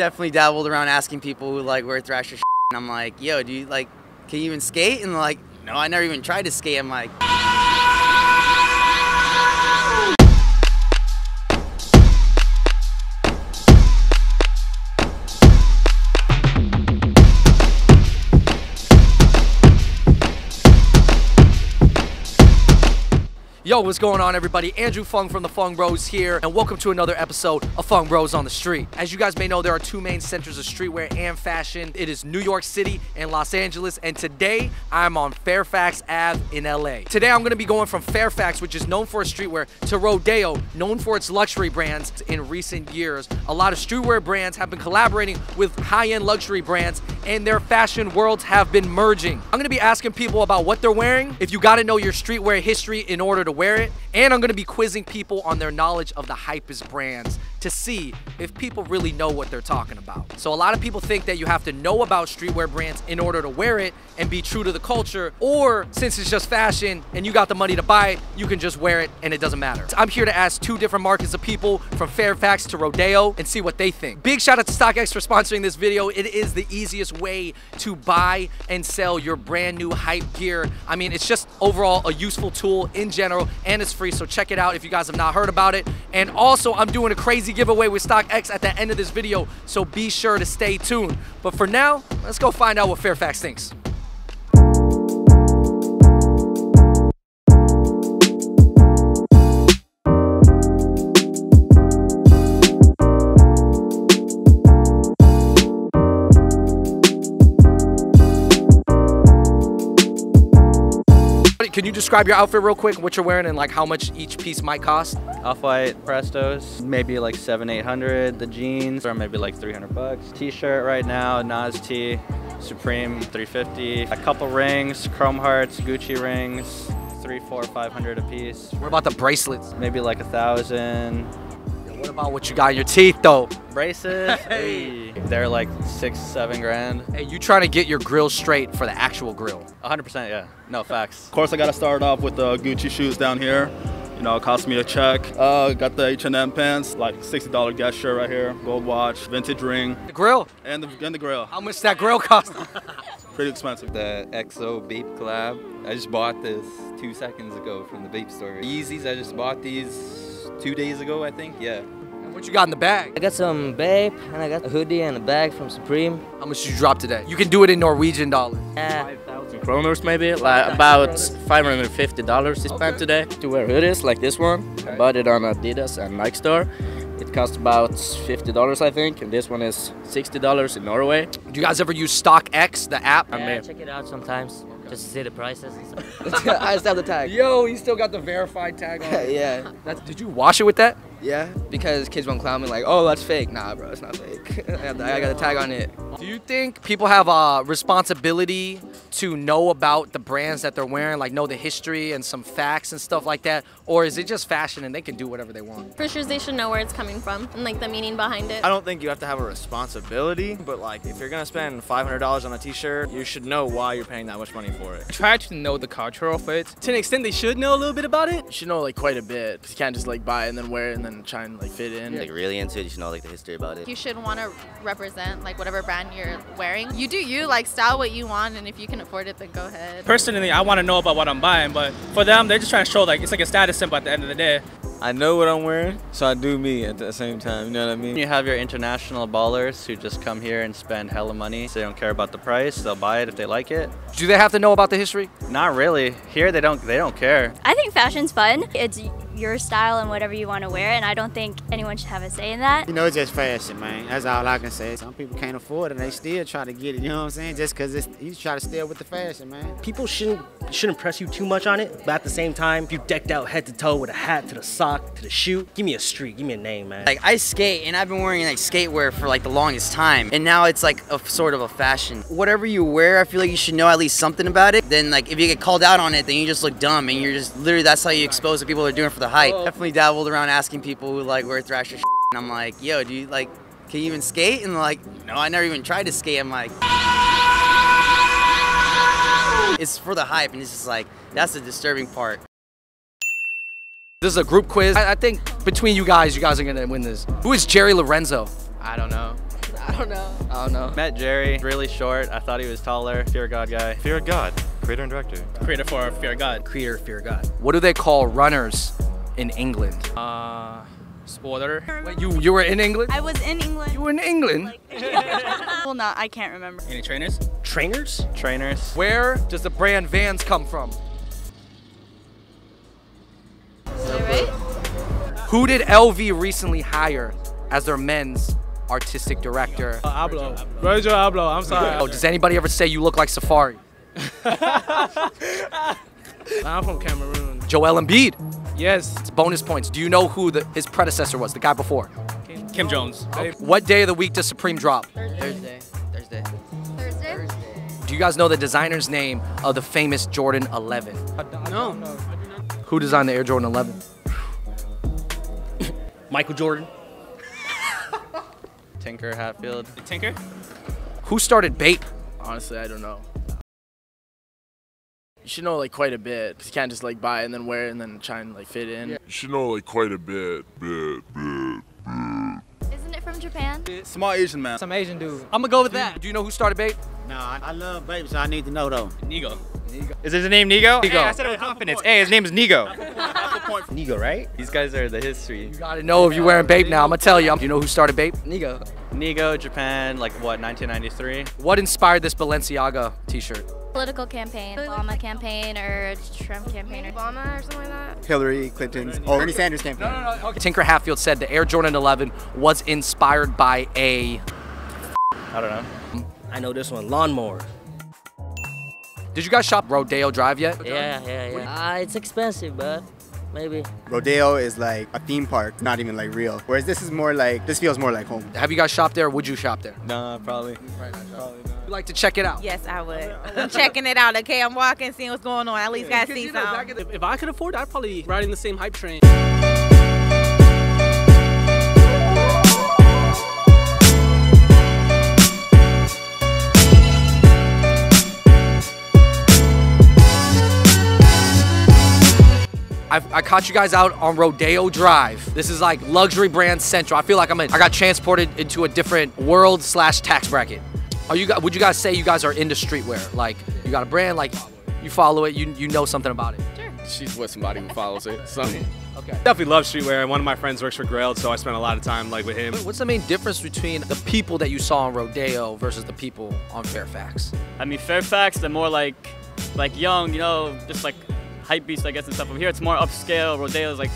Definitely dabbled around asking people who like wear Thrasher shit, and I'm like, yo, do you like, can you even skate? And like, no, I never even tried to skate. I'm like, Yo, what's going on, everybody? Andrew Fung from the Fung Bros here, and welcome to another episode of Fung Bros on the Street. As you guys may know, there are two main centers of streetwear and fashion. It is New York City and Los Angeles, and today I'm on Fairfax Ave in LA. Today I'm gonna be going from Fairfax, which is known for its streetwear, to Rodeo, known for its luxury brands. In recent years, a lot of streetwear brands have been collaborating with high-end luxury brands, and their fashion worlds have been merging. I'm gonna be asking people about what they're wearing, if you gotta know your streetwear history in order to wear it, and I'm gonna be quizzing people on their knowledge of the hypest brands to see if people really know what they're talking about. So a lot of people think that you have to know about streetwear brands in order to wear it and be true to the culture, or since it's just fashion and you got the money to buy it, you can just wear it and it doesn't matter. I'm here to ask two different markets of people from Fairfax to Rodeo and see what they think. Big shout out to StockX for sponsoring this video. It is the easiest way to buy and sell your brand new hype gear. I mean, it's just overall a useful tool in general and it's free, so check it out if you guys have not heard about it. And also, I'm doing a crazy giveaway with StockX at the end of this video, so be sure to stay tuned. But for now, let's go find out what Fairfax thinks. Can you describe your outfit real quick, what you're wearing, and like how much each piece might cost? Off-white Prestos, maybe like seven, eight hundred. The jeans are maybe like 300 bucks. T-shirt right now, Nas T, Supreme 350. A couple rings, Chrome Hearts, Gucci rings, three, four, five hundred a piece. What about the bracelets? Maybe like a thousand. What about what you got in your teeth though? Braces, hey. they're like six, seven grand. Hey, you trying to get your grill straight for the actual grill. 100%, yeah. No, facts. Of course, I got to start off with the Gucci shoes down here. You know, it cost me a check. Uh, got the H&M pants, like $60 Guess shirt right here, gold watch, vintage ring, The grill. and the, and the grill. How much that grill cost? Pretty expensive. the EXO Bape collab. I just bought this two seconds ago from the Bape store. Yeezys, I just bought these two days ago, I think. Yeah. What you got in the bag? I got some Bape, and I got a hoodie and a bag from Supreme. How much did you drop today? You can do it in Norwegian dollars. Uh, kroners maybe, like about $550 to spend today to wear hoodies like this one. I bought it on Adidas and Nike store. It cost about $50 I think, and this one is $60 in Norway. Do you guys ever use StockX, the app? yeah, mean- check it out sometimes, just to see the prices. and stuff. I just have the tag. Yo, he still got the verified tag on. yeah, That's, did you wash it with that? Yeah. Because kids won't clown me like, oh, that's fake. Nah, bro, it's not fake. I, got the, I got the tag on it. Do you think people have a responsibility to know about the brands that they're wearing, like know the history and some facts and stuff like that? Or is it just fashion and they can do whatever they want? For sure, they should know where it's coming from and like the meaning behind it. I don't think you have to have a responsibility, but like if you're gonna spend $500 on a t-shirt, you should know why you're paying that much money for it. try to know the culture of it. To an extent, they should know a little bit about it. You should know like quite a bit. You can't just like buy it and then wear it and then try and like fit in. Like really into it, you should know like the history about it. You should want to represent like whatever brand you're wearing. You do you, like style what you want, and if you can afford it, then go ahead. Personally, I want to know about what I'm buying, but for them, they're just trying to show like it's like a status symbol at the end of the day. I know what I'm wearing, so I do me at the same time. You know what I mean? You have your international ballers who just come here and spend hella money. So they don't care about the price. They'll buy it if they like it. Do they have to know about the history? Not really. Here they don't. They don't care. I think fashion's fun. It's your style and whatever you want to wear, and I don't think anyone should have a say in that. You know, it's just fashion, man. That's all I can say. Some people can't afford it, and they still try to get it. You know what I'm saying? Just because you try to stay up with the fashion, man. People shouldn't shouldn't press you too much on it, but at the same time, if you decked out head to toe with a hat to the sock to the shoe, give me a streak, give me a name, man. Like I skate, and I've been wearing like skatewear for like the longest time, and now it's like a sort of a fashion. Whatever you wear, I feel like you should know at least something about it. Then like if you get called out on it, then you just look dumb, and you're just literally that's how you expose what people are doing for the hype. Oh. Definitely dabbled around asking people who like wear Thrasher, and I'm like, yo, do you like? Can you even skate? And like, no, I never even tried to skate. I'm like, it's for the hype, and it's just like that's the disturbing part. This is a group quiz. I, I think between you guys, you guys are gonna win this. Who is Jerry Lorenzo? I don't know. I don't know. I don't know. Met Jerry, really short. I thought he was taller. Fear God guy. Fear of God, creator and director. Creator for Fear God. Creator, fear God. What do they call runners in England? Uh, spoiler. Wait, you you were in England? I was in England. You were in England? well, not. I can't remember. Any trainers? Trainers? Trainers. Where does the brand Vans come from? Who did LV recently hire as their men's artistic director? Uh, Abloh. Virgil Abloh. I'm sorry. Oh, does anybody ever say you look like Safari? I'm from Cameroon. Joel Embiid. Yes. It's bonus points. Do you know who the, his predecessor was, the guy before? Kim Jones. What day of the week does Supreme drop? Thursday. Thursday. Thursday? Do you guys know the designer's name of the famous Jordan 11? No. Who designed the Air Jordan 11? Michael Jordan. Tinker Hatfield. Tinker? Who started Bape? Honestly, I don't know. You should know like quite a bit. 'cause you can't just like buy it and then wear it and then try and like fit in. You should know like quite a bit. Bit, bit, bit. Isn't it from Japan? Small Asian man. Some Asian dude. I'm gonna go with that. Do you know who started Bape? No, I, I love baby, so I need to know though. Nigo. Nigo. Is his name Nigo? Nigo. Hey, I said it with confidence. Hey, his name is Nigo. Nigo, right? These guys are the history. You gotta know if you're wearing Bape now. I'm gonna tell you. Do you know who started Bape? Nigo. Nigo, Japan, like what, 1993? What inspired this Balenciaga t-shirt? Political campaign, Obama campaign or Trump campaign or Obama or something like that. Hillary Clinton's. Oh, Bernie Sanders campaign. Tinker Hatfield said the Air Jordan 11 was inspired by a. I don't know. I know this one. Lawnmower. Did you guys shop Rodeo Drive yet? Yeah, yeah, yeah. Ah, it's expensive, but maybe. Rodeo is like a theme park, not even like real. Whereas this is more like, this feels more like home. Have you guys shopped there? Would you shop there? Nah, probably. You like to check it out? Yes, I would. I'm checking it out. Okay, I'm walking, seeing what's going on. At least gotta see something. If, if I could afford, I'd probably ride in the same hype train. I, I caught you guys out on Rodeo Drive. This is like luxury brand central. I feel like I'm in, I got transported into a different world slash tax bracket. Are you guys, would you guys say you guys are into streetwear? Like you got a brand, like you follow it, you you know something about it. Sure. She's with somebody who follows it. So. Okay. Definitely love streetwear, and one of my friends works for Grailed, so I spent a lot of time like with him. What's the main difference between the people that you saw on Rodeo versus the people on Fairfax? I mean, Fairfax, they're more like, like young, you know, just like hype beast, I guess, and stuff. Over here, it's more upscale. Rodeo's like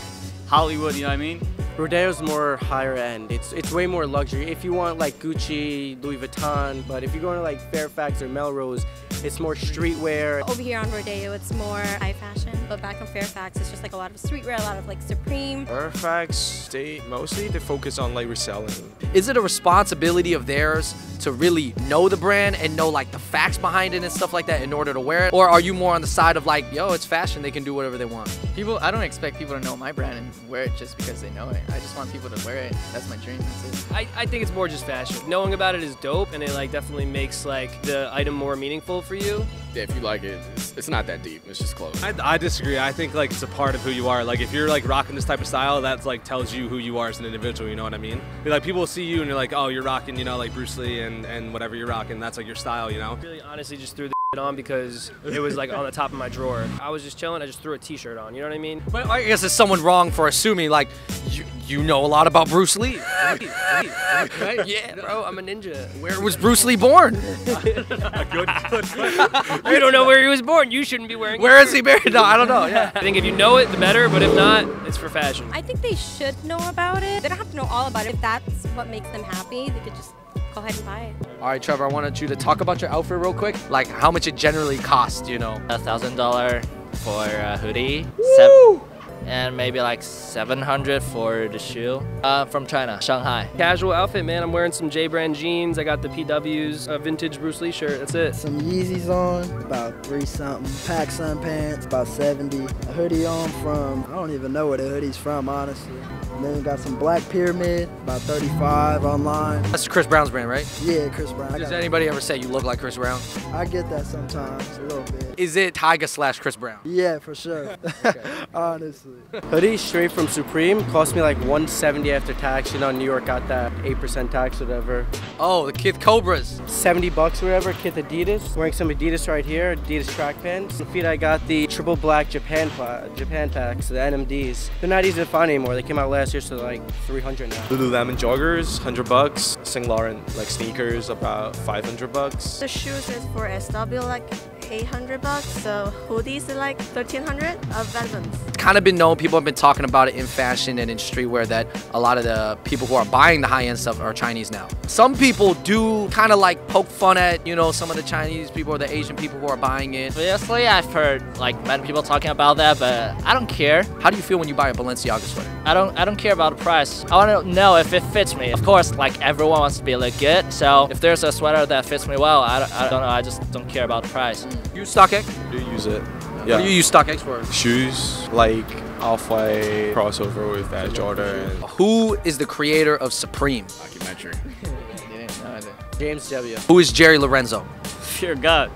Hollywood, you know what I mean? Rodeo's more higher end. It's it's way more luxury. If you want like Gucci, Louis Vuitton, but if you're going to like Fairfax or Melrose, it's more streetwear. Over here on Rodeo, it's more high fashion, but back in Fairfax, it's just like a lot of streetwear, a lot of like Supreme. Fairfax, they mostly they focus on like reselling. Is it a responsibility of theirs to really know the brand and know like the facts behind it and stuff like that in order to wear it? Or are you more on the side of like, yo, it's fashion, they can do whatever they want? People, I don't expect people to know my brand and wear it just because they know it. I just want people to wear it. That's my dream. That's it. I, I think it's more just fashion. Knowing about it is dope, and it like definitely makes like the item more meaningful for you. Yeah, if you like it, it's, it's not that deep. It's just clothes. I, I disagree. I think like it's a part of who you are. Like if you're like rocking this type of style, that's like tells you who you are as an individual. You know what I mean? Like people will see you and you're like, oh, you're rocking, you know, like Bruce Lee and and whatever you're rocking. That's like your style, you know? Really, honestly, just threw the on because it was like on the top of my drawer. I was just chilling. I just threw a T-shirt on. You know what I mean? But I guess it's someone wrong for assuming like you you know a lot about Bruce Lee. right? Yeah, bro. I'm a ninja. Where was Bruce Lee born? good, good. you don't know where he was born. You shouldn't be wearing. Where is he buried? No, I don't know. Yeah. I think if you know it, the better. But if not, it's for fashion. I think they should know about it. They don't have to know all about it. If that's what makes them happy, they could just go ahead and buy it. All right, Trevor, I wanted you to talk about your outfit real quick. Like how much it generally costs, you know? A thousand dollar for a hoodie. Seven, and maybe like 700 for the shoe. Uh, from China, Shanghai. Casual outfit, man. I'm wearing some J brand jeans. I got the PW's a vintage Bruce Lee shirt. That's it. Some Yeezys on, about three something. PacSun pants, about 70. A hoodie on from, I don't even know where the hoodie's from, honestly. And then we got some Black Pyramid, about 35 online. That's Chris Brown's brand, right? Yeah, Chris Brown. I, Does got- anybody ever say you look like Chris Brown? I get that sometimes, a little bit. Is it Tyga slash Chris Brown? Yeah, for sure. Honestly. Hoodie straight from Supreme cost me like 170 after tax. You know, New York got that 8% tax, whatever. Oh, the Kith Cobras. 70 bucks, or whatever. Kith Adidas. Wearing some Adidas right here. Adidas track pants. On the feet, I got the triple black Japan Japan packs, the NMDs. They're not easy to find anymore. They came out last year, so they're like 300 now. Lululemon joggers, 100 bucks. St. Laurent like sneakers, about 500 bucks. The shoes is for SW like 800 bucks. So hoodies are like 1300 of Vans. Kind of been known, people have been talking about it in fashion and in streetwear that a lot of the people who are buying the high-end stuff are Chinese now. Some people do kind of like poke fun at, you know, some of the Chinese people or the Asian people who are buying it. Obviously, I've heard like many people talking about that, but I don't care. How do you feel when you buy a Balenciaga sweater? I don't I don't care about the price. I want to know if it fits me. Of course, like everyone wants to be look good. So if there's a sweater that fits me well, I don't, I don't know. I just don't care about the price. You StockX? do use it. What do you use StockX for? Shoes like off-white crossover with that Jordan. Who is the creator of Supreme? Documentary. James W. Who is Jerry Lorenzo? Fear God.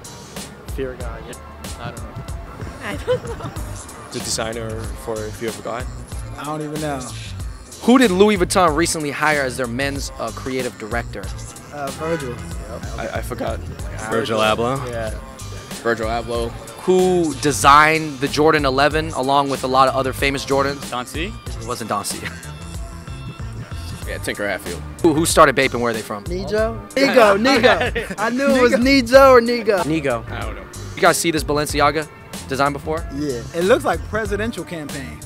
Fear God. I don't know. I don't know. The designer for Fear of God. I don't even know. Who did Louis Vuitton recently hire as their men's uh, creative director? Uh, Virgil. I, I forgot. Virgil Abloh. Yeah. Virgil Abloh. Who designed the Jordan 11 along with a lot of other famous Jordans? Don C. It wasn't Don C. Yeah, Tinker Hatfield. who, who started Bape and where are they from? Nijo? Nigo, Nigo. I knew it was Nijo or Nigo. Nigo. I don't know. You guys see this Balenciaga design before? Yeah. It looks like presidential campaign.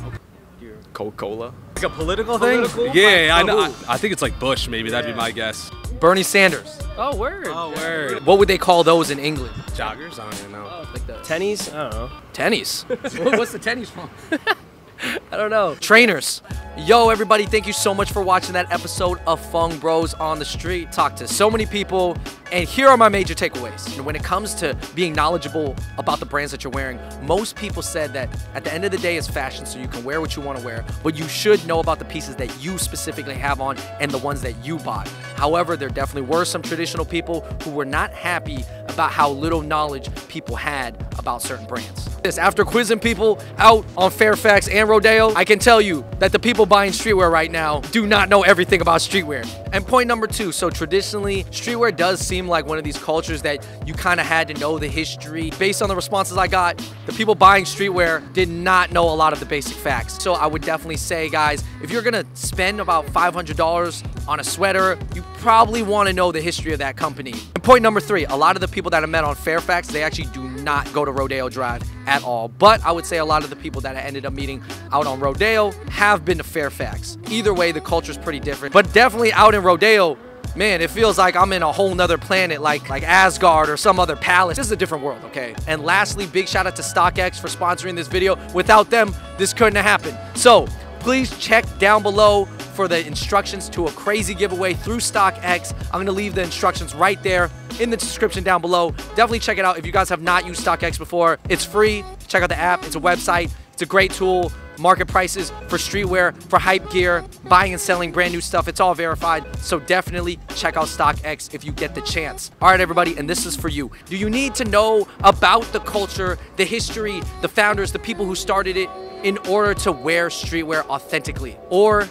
Coca-Cola. Like a political thing? Yeah, I know. I, I think it's like Bush, maybe. That'd be my guess. Bernie Sanders. Oh, word. Oh, word. What would they call those in England? Joggers? I don't even know. Oh, like the Tennies? I don't know. tennies. What's the tennies from? I don't know. Trainers. Yo, everybody, thank you so much for watching that episode of Fung Bros on the Street. Talk to so many people, and here are my major takeaways. You know, when it comes to being knowledgeable about the brands that you're wearing, most people said that at the end of the day, it's fashion, so you can wear what you want to wear, but you should know about the pieces that you specifically have on and the ones that you bought. However, there definitely were some traditional people who were not happy about how little knowledge people had about certain brands. This after quizzing people out on Fairfax and Rodeo, I can tell you that the people buying streetwear right now do not know everything about streetwear. And point number two, so traditionally, streetwear does seem like one of these cultures that you kind of had to know the history. Based on the responses I got, the people buying streetwear did not know a lot of the basic facts. So I would definitely say, guys, if you're gonna spend about $500 on a sweater, you probably want to know the history of that company. And point number three, a lot of the people that I met on Fairfax, they actually do not go to Rodeo Drive at all. But I would say a lot of the people that I ended up meeting out on Rodeo have been to Fairfax. Either way, the culture is pretty different. But definitely out in Rodeo, man, it feels like I'm in a whole nother planet, like like Asgard or some other palace. This is a different world, okay? And lastly, big shout out to StockX for sponsoring this video. Without them, this couldn't have happened. So please check down below for the instructions to a crazy giveaway through StockX. I'm gonna leave the instructions right there in the description down below. Definitely check it out if you guys have not used StockX before. It's free. Check out the app. It's a website. It's a great tool. Market prices for streetwear, for hype gear, buying and selling brand new stuff. It's all verified. So definitely check out StockX if you get the chance. All right, everybody, and this is for you. Do you need to know about the culture, the history, the founders, the people who started it in order to wear streetwear authentically? Or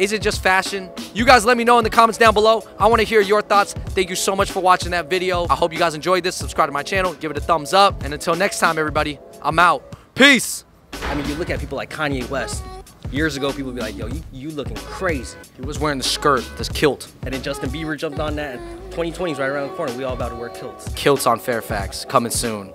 is it just fashion? You guys let me know in the comments down below. I want to hear your thoughts. Thank you so much for watching that video. I hope you guys enjoyed this. Subscribe to my channel, give it a thumbs up. And until next time, everybody, I'm out. Peace. I mean, you look at people like Kanye West. Years ago, people would be like, yo, you, you looking crazy. He was wearing the skirt, this kilt. And then Justin Bieber jumped on that. 2020 is right around the corner. We all about to wear kilts. Kilts on Fairfax, coming soon.